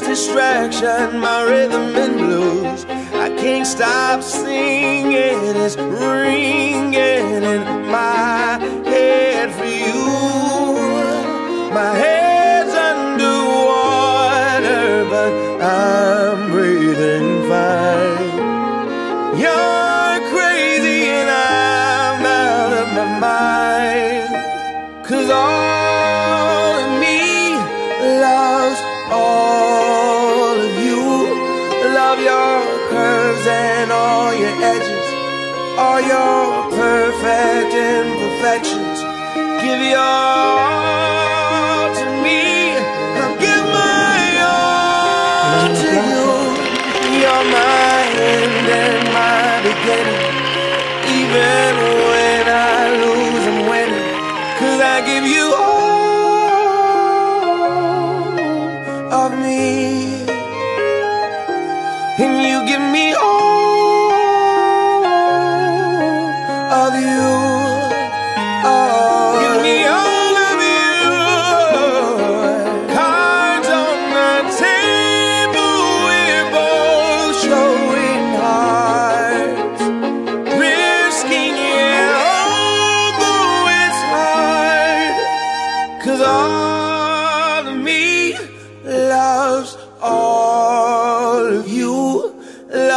Distraction, my rhythm and blues. I can't stop singing, it's ringing in you all of me. And you give me all